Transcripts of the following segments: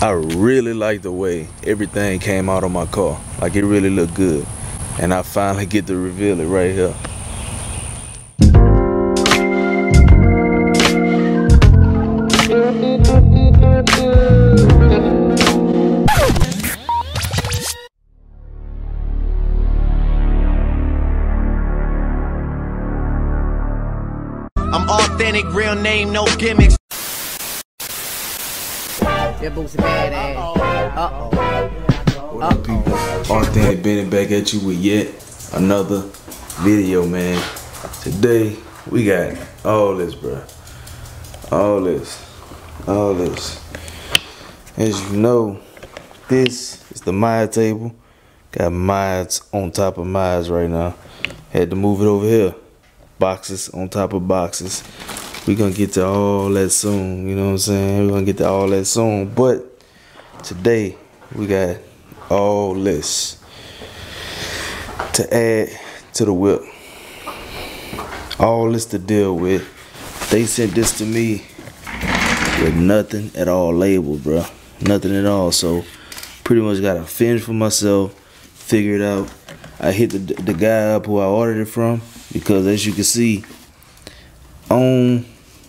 I really like the way everything came out of my car. Like it really looked good. And I finally get to reveal it right here. I'm authentic, real name, no gimmicks. That Boosie badass. Uh-oh. What up, people? Authentic Benny back at you with yet another video, man. Today, we got all this, bro. All this. All this. As you know, this is the Maya table. Got Mayas on top of Mayas right now. Had to move it over here. Boxes on top of boxes. We gonna get to all that soon, you know what I'm saying? We're gonna get to all that soon. But today, we got all this to add to the whip. All this to deal with. They sent this to me with nothing at all labeled, bro. Nothing at all. So pretty much got to finish for myself, figure it out. I hit the, the guy up who I ordered it from because as you can see on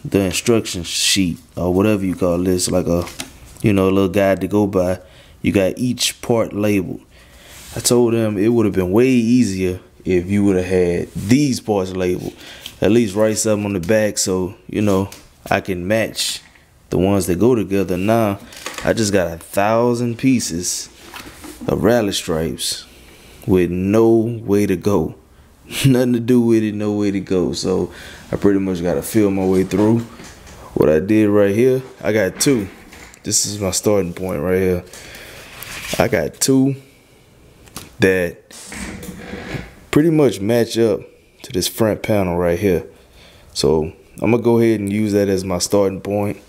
the instruction sheet or whatever you call this, like a you know a little guide to go by, you got each part labeled. I told them it would have been way easier if you would have had these parts labeled. At least write something on the back so you know I can match the ones that go together. Now I just got a thousand pieces of rally stripes with no way to go. Nothing to do with it, no way to go. So I pretty much got to feel my way through. What I did right here, I got two. This is my starting point right here. I got two that pretty much match up to this front panel right here. So I'm gonna go ahead and use that as my starting point.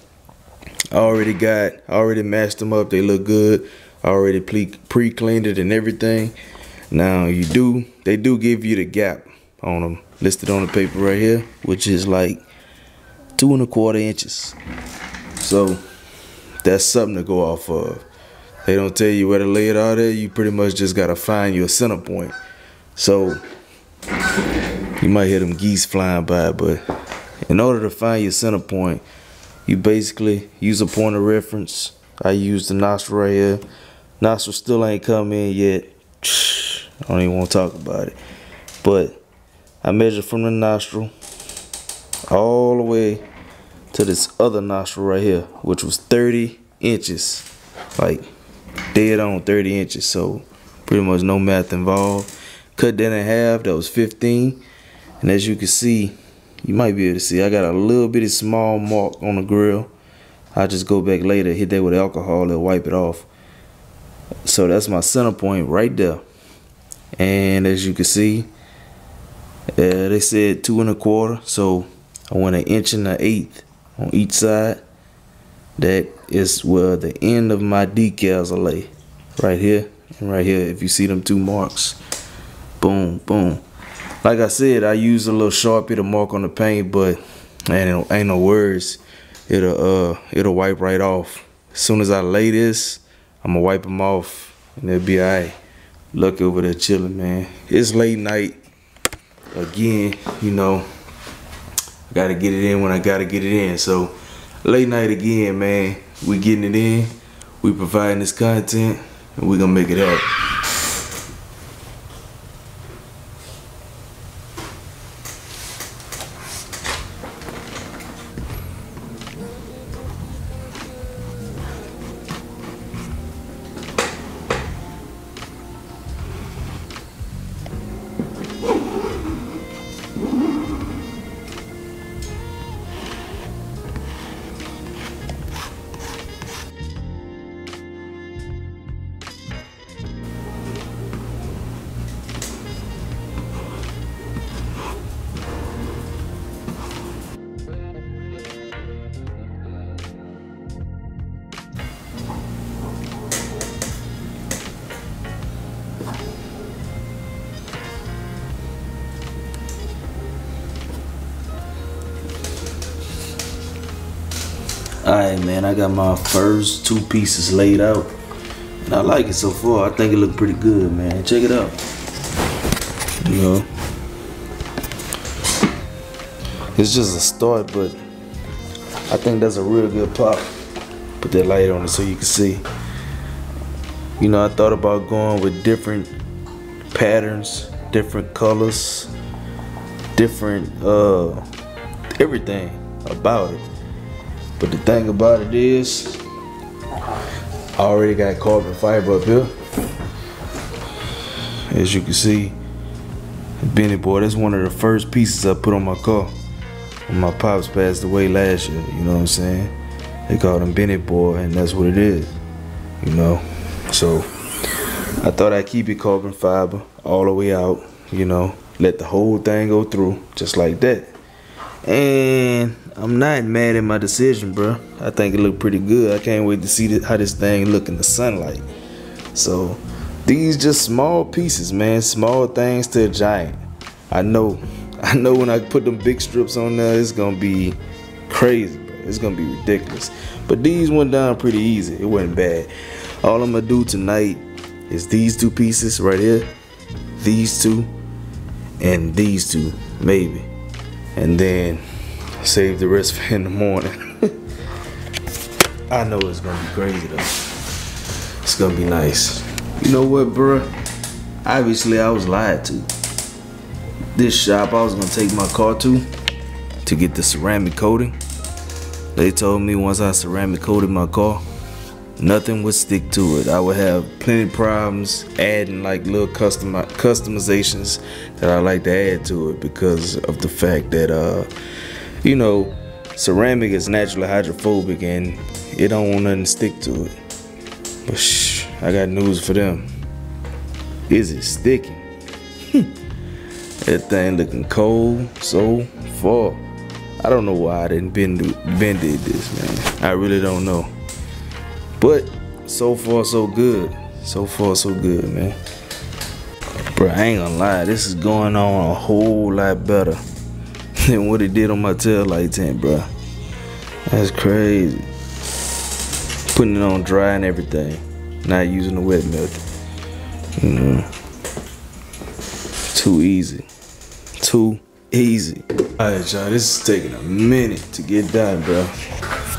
I already got, I already matched them up. They look good. I already pre-cleaned it and everything. Now you do, they do give you the gap on them listed on the paper right here, which is like two and a quarter inches. So that's something to go off of. They don't tell you where to lay it out there. You pretty much just gotta find your center point. So you might hear them geese flying by, but in order to find your center point, you basically use a point of reference. I use the nostril right here. Nostril still ain't come in yet. I don't even want to talk about it. But I measure from the nostril all the way to this other nostril right here, which was 30 inches. Like dead on 30 inches. So pretty much no math involved. Cut that in half, that was 15. And as you can see, you might be able to see, I got a little bitty small mark on the grill. I just go back later, hit that with alcohol and wipe it off. So that's my center point right there. And as you can see, uh, they said two and a quarter. So I want an inch and an eighth on each side. That is where the end of my decals are lay. Right here and right here. If you see them two marks. Boom, boom. Like I said, I use a little sharpie to mark on the paint, but ain't, ain't no words. It'll uh it'll wipe right off. As soon as I lay this, I'm gonna wipe them off and it'll be alright. Lucky over there chilling, man. It's late night. Again, you know, I gotta get it in when I gotta get it in. So late night again, man. We getting it in. We providing this content and we gonna make it happen. Man, I got my first two pieces laid out. And I like it so far. I think it look pretty good, man. Check it out. You know. It's just a start, but I think that's a real good pop. Put that light on it so you can see. You know, I thought about going with different patterns, different colors, different uh everything about it. But the thing about it is, I already got carbon fiber up here. As you can see, Benny Boy, that's one of the first pieces I put on my car. When my pops passed away last year, you know what I'm saying? They called him Benny Boy, and that's what it is, you know? So, I thought I'd keep it carbon fiber all the way out, you know? Let the whole thing go through, just like that. And I'm not mad at my decision, bro. I think it looked pretty good. I can't wait to see how this thing look in the sunlight. So these just small pieces, man. Small things to a giant. I know. I know when I put them big strips on there, it's gonna be crazy, bro. It's gonna be ridiculous. But these went down pretty easy. It wasn't bad. All I'm gonna do tonight is these two pieces right here, these two, and these two, maybe. And then save the rest for in the morning. I know it's gonna be crazy though. It's gonna be nice. You know what, bruh? Obviously, I was lied to. This shop I was gonna take my car to to get the ceramic coating. They told me once I ceramic coated my car, nothing would stick to it. I would have plenty of problems adding like little custom customizations that I like to add to it because of the fact that uh you know, ceramic is naturally hydrophobic and it don't want nothing stick to it. But shh, I got news for them. Is it sticking? that thing looking cold so far. I don't know why I didn't bend, bend this, man. I really don't know. But so far so good. So far so good, man. Bro, I ain't gonna lie, this is going on a whole lot better than what it did on my tail light tint, bro. That's crazy. Putting it on dry and everything. Not using the wet method. Too easy. Too easy. Alright, y'all. This is taking a minute to get done, bro.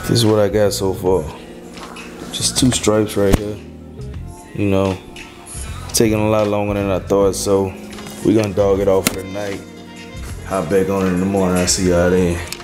This is what I got so far. Just two stripes right here. You know. Taking a lot longer than I thought, so we're gonna dog it off for the night hop back on in the morning. I'll see y'all then.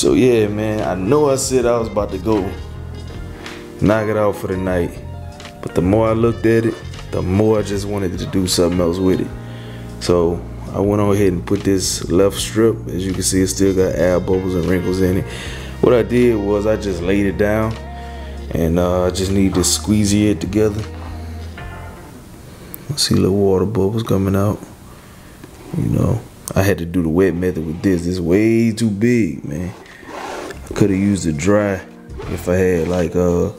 So yeah, man, I know I said I was about to go knock it out for the night. But the more I looked at it, the more I just wanted to do something else with it. So I went on ahead and put this left strip. As you can see, it still got air bubbles and wrinkles in it. What I did was I just laid it down and uh, I just need to squeeze it together. See little water bubbles coming out. You know, I had to do the wet method with this. It's way too big, man. Could have used it dry if I had like uh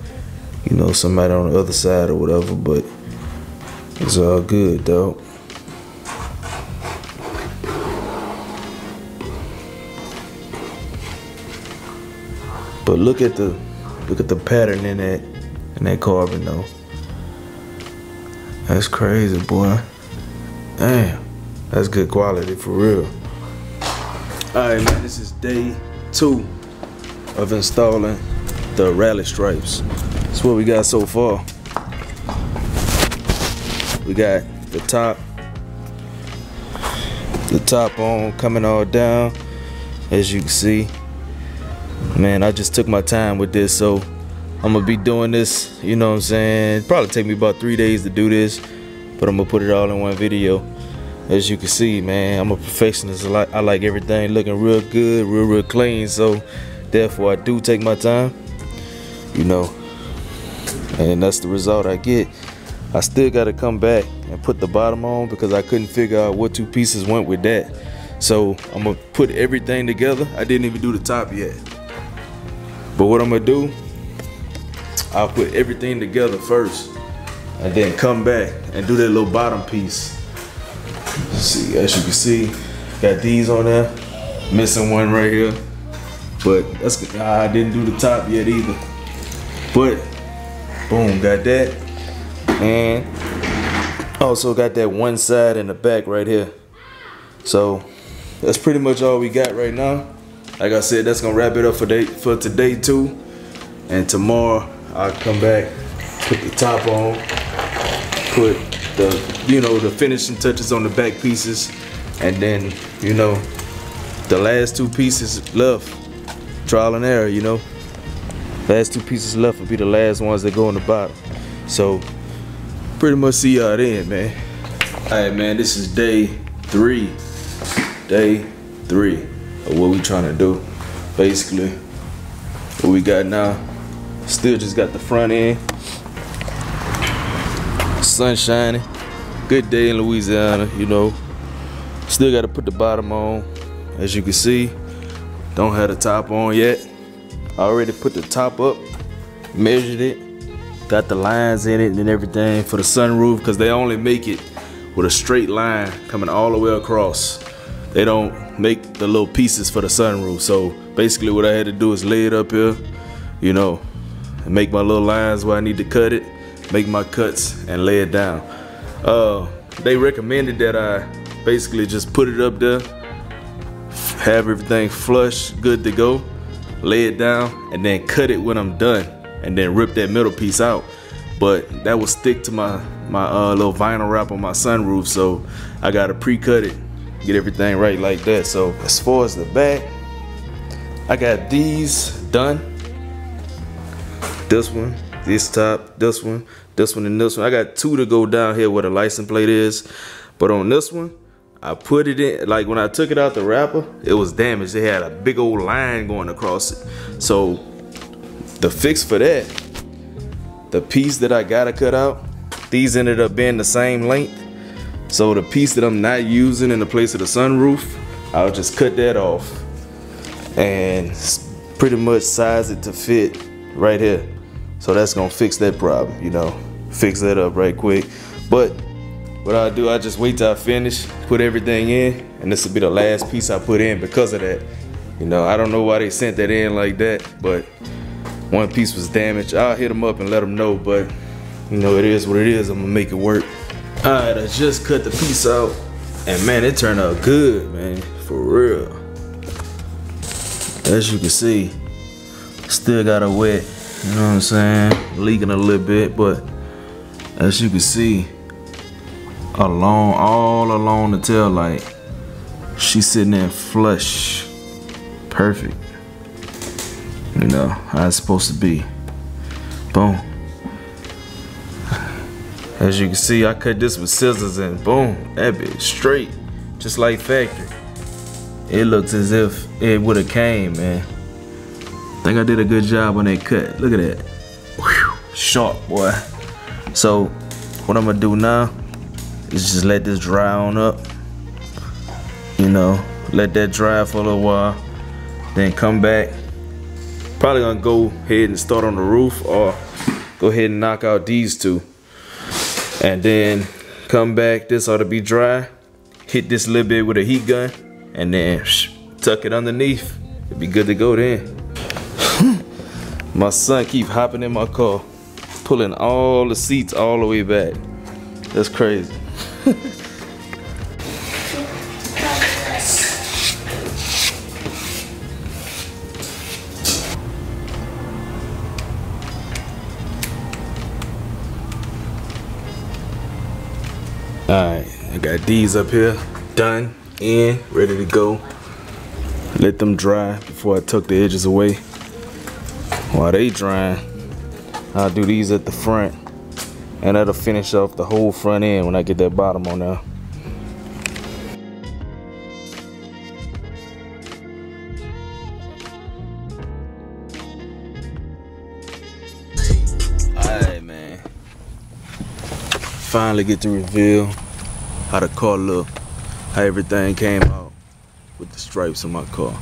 you know somebody on the other side or whatever, but it's all good though. But look at the look at the pattern in that in that carbon though. That's crazy, boy. Damn, that's good quality for real. All right, man, this is day two of installing the rally stripes. That's what we got so far. We got the top, the top on coming all down, as you can see. Man, I just took my time with this, so I'm gonna be doing this, you know what I'm saying? Probably take me about three days to do this, but I'm gonna put it all in one video. As you can see, man, I'm a perfectionist. I like, I like everything looking real good, real, real clean, so therefore I do take my time, you know, and that's the result I get. I still gotta come back and put the bottom on because I couldn't figure out what two pieces went with that. So I'm gonna put everything together. I didn't even do the top yet. But what I'm gonna do, I'll put everything together first and then come back and do that little bottom piece. See, as you can see, got these on there. Missing one right here. But that's good. I didn't do the top yet either. But boom, got that. And oh, also got that one side in the back right here. So that's pretty much all we got right now. Like I said, that's gonna wrap it up for day for today too. And tomorrow I'll come back, put the top on, put the you know the finishing touches on the back pieces, and then you know the last two pieces left, trial and error. You know, last two pieces left will be the last ones that go in the bottom. So pretty much see y'all then, man. All right, man. This is day three. Day three of what we trying to do. Basically, what we got now. Still just got the front end. Sun shining. Good day in Louisiana, you know. Still got to put the bottom on. As you can see, don't have the top on yet. I already put the top up, measured it, got the lines in it and everything for the sunroof because they only make it with a straight line coming all the way across. They don't make the little pieces for the sunroof. So basically what I had to do is lay it up here, you know, and make my little lines where I need to cut it, make my cuts and lay it down. Uh, they recommended that I basically just put it up there, have everything flush, good to go, lay it down, and then cut it when I'm done, and then rip that middle piece out. But that will stick to my my uh, little vinyl wrap on my sunroof, so I gotta pre-cut it, get everything right like that. So as far as the back, I got these done. This one, this top, this one, this one, and this one. I got two to go down here where the license plate is. But on this one, I put it in, like when I took it out the wrapper, it was damaged. It had a big old line going across it. So the fix for that, the piece that I gotta cut out, these ended up being the same length. So the piece that I'm not using in the place of the sunroof, I'll just cut that off and pretty much size it to fit right here. So that's gonna fix that problem, you know, fix that up right quick. But what I'll do, I just wait till I finish, put everything in, and this will be the last piece I put in because of that. You know, I don't know why they sent that in like that, but one piece was damaged. I'll hit them up and let them know, but you know, it is what it is. I'm gonna make it work. All right, I just cut the piece out, and man, it turned out good, man, for real. As you can see, still got a wet, you know what I'm saying? Leaking a little bit, but as you can see, along, all along the tail light, she's sitting there flush, perfect. You know, how it's supposed to be. Boom. As you can see, I cut this with scissors and boom, that bitch straight, just like factory. It looks as if it would have came, man. Think I did a good job on that cut. Look at that. Whew, sharp, boy. So, what I'm gonna do now is just let this dry on up. You know, let that dry for a little while. Then come back. Probably gonna go ahead and start on the roof or go ahead and knock out these two. And then come back, this ought to be dry. Hit this little bit with a heat gun and then tuck it underneath. It'd be good to go then. my son keep hopping in my car, pulling all the seats all the way back. That's crazy. Alright, I got these up here, done, in, ready to go. Let them dry before I tuck the edges away. While they drying, I'll do these at the front. And that'll finish off the whole front end when I get that bottom on there. Finally get to reveal how the car look, how everything came out with the stripes on my car.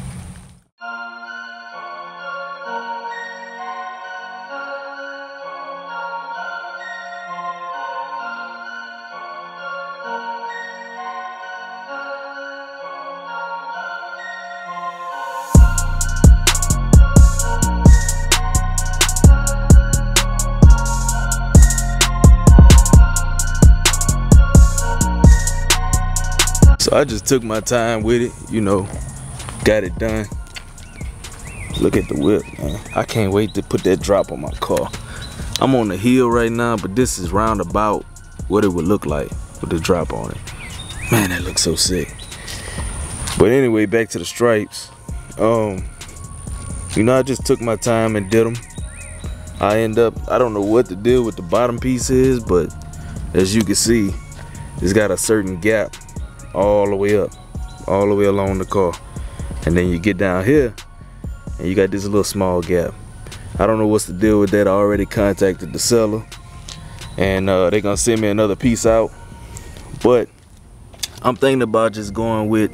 I just took my time with it, you know, got it done. Look at the whip, man. I can't wait to put that drop on my car. I'm on the hill right now, but this is roundabout what it would look like with the drop on it. Man, that looks so sick. But anyway, back to the stripes. Um, you know, I just took my time and did them. I end up, I don't know what the deal with the bottom piece is, but as you can see, it's got a certain gap all the way up, all the way along the car. And then you get down here and you got this little small gap. I don't know what's the deal with that. I already contacted the seller and uh, they're gonna send me another piece out. But I'm thinking about just going with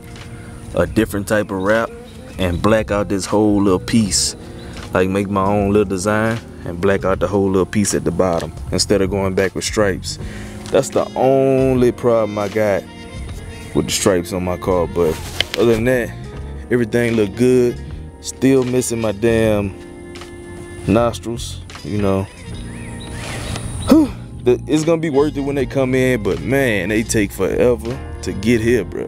a different type of wrap and black out this whole little piece. Like make my own little design and black out the whole little piece at the bottom instead of going back with stripes. That's the only problem I got with the stripes on my car. But other than that, everything looked good. Still missing my damn nostrils, you know. It's gonna be worth it when they come in, but man, they take forever to get here, bro.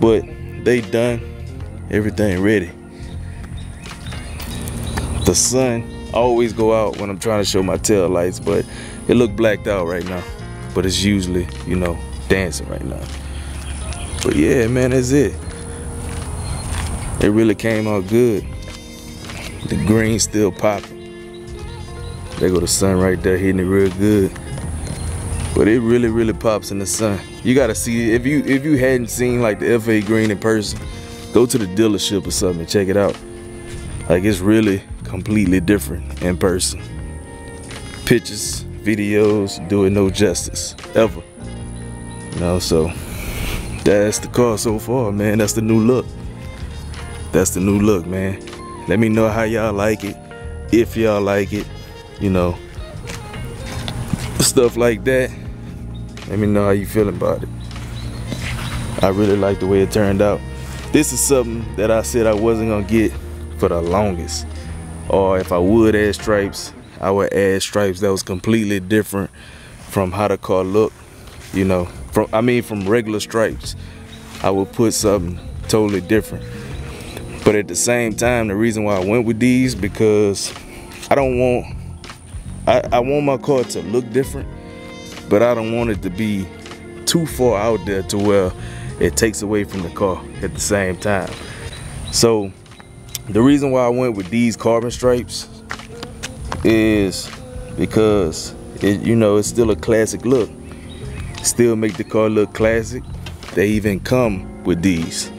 But they done, everything ready. The sun always go out when I'm trying to show my tail lights, but it look blacked out right now. But it's usually, you know, dancing right now. But yeah, man, that's it. It really came out good. The green still popping. There go the sun right there hitting it real good. But it really, really pops in the sun. You gotta see it. If you if you hadn't seen like the F8 green in person, go to the dealership or something and check it out. Like it's really completely different in person. Pictures, videos, do it no justice. Ever. You know, so that's the car so far, man. That's the new look. That's the new look, man. Let me know how y'all like it. If y'all like it, you know. Stuff like that. Let me know how you feeling about it. I really like the way it turned out. This is something that I said I wasn't gonna get for the longest. Or if I would add stripes, I would add stripes that was completely different from how the car looked. You know, from I mean from regular stripes. I would put something totally different. But at the same time, the reason why I went with these because I don't want I, I want my car to look different, but I don't want it to be too far out there to where it takes away from the car at the same time. So the reason why I went with these carbon stripes is because it, you know it's still a classic look. Still make the car look classic. They even come with these,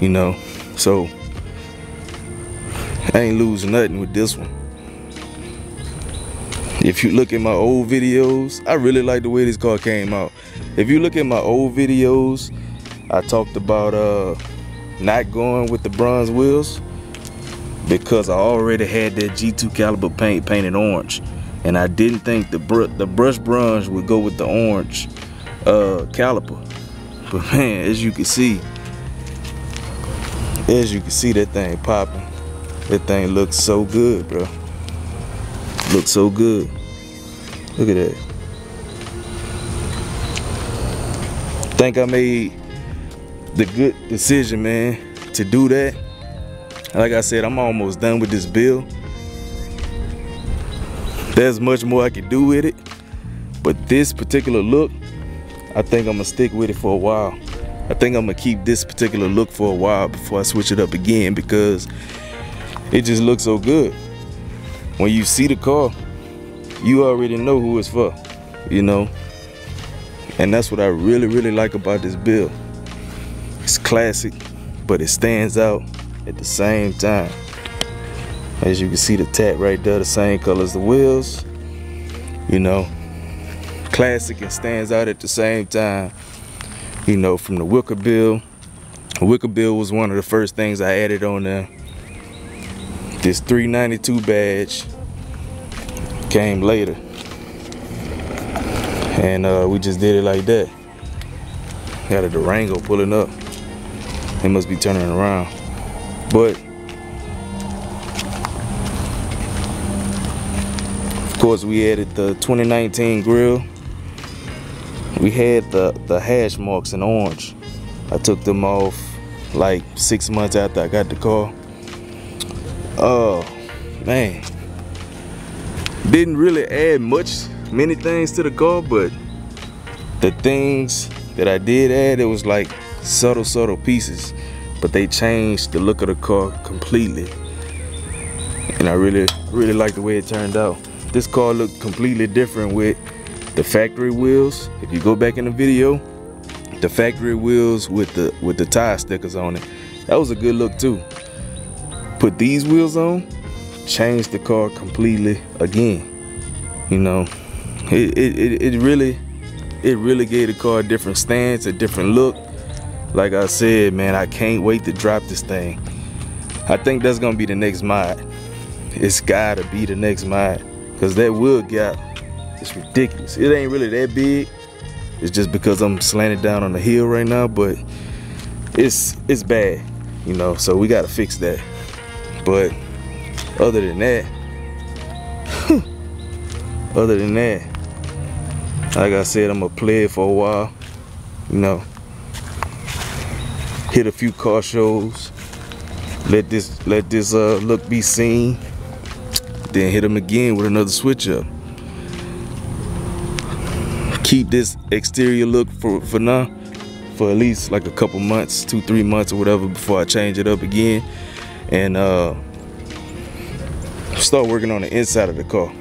you know. So I ain't losing nothing with this one. If you look at my old videos, I really like the way this car came out. If you look at my old videos, I talked about uh not going with the bronze wheels because I already had that G2 caliper paint painted orange and I didn't think the br the brush bronze would go with the orange uh caliper. But man, as you can see, as you can see that thing popping. That thing looks so good, bro. Looks so good. Look at that. Think I made the good decision, man, to do that. Like I said, I'm almost done with this bill. There's much more I could do with it. But this particular look, I think I'm gonna stick with it for a while. I think I'm gonna keep this particular look for a while before I switch it up again because it just looks so good. When you see the car, you already know who it's for, you know? And that's what I really, really like about this build. It's classic, but it stands out at the same time. As you can see the tat right there, the same color as the wheels. You know, classic and stands out at the same time. You know, from the wicker bill. Wicker bill was one of the first things I added on there. This 392 badge came later. And uh, we just did it like that. Got a Durango pulling up. It must be turning around. But of course we added the 2019 grill. We had the, the hash marks in orange. I took them off like six months after I got the car. Oh man. Didn't really add much, many things to the car, but the things that I did add, it was like subtle, subtle pieces but they changed the look of the car completely. And I really, really like the way it turned out. This car looked completely different with the factory wheels. If you go back in the video, the factory wheels with the with the tire stickers on it, that was a good look too. Put these wheels on, change the car completely again. You know, it, it, it really, it really gave the car a different stance, a different look like I said, man, I can't wait to drop this thing. I think that's gonna be the next mod. It's gotta be the next mod. Cause that wheel gap is ridiculous. It ain't really that big. It's just because I'm slanted down on the hill right now, but it's it's bad, you know, so we gotta fix that. But other than that, other than that, like I said, I'm gonna play it for a while, you know hit a few car shows let this let this uh, look be seen then hit them again with another switch up keep this exterior look for for now for at least like a couple months two three months or whatever before I change it up again. And uh, start working on the inside of the car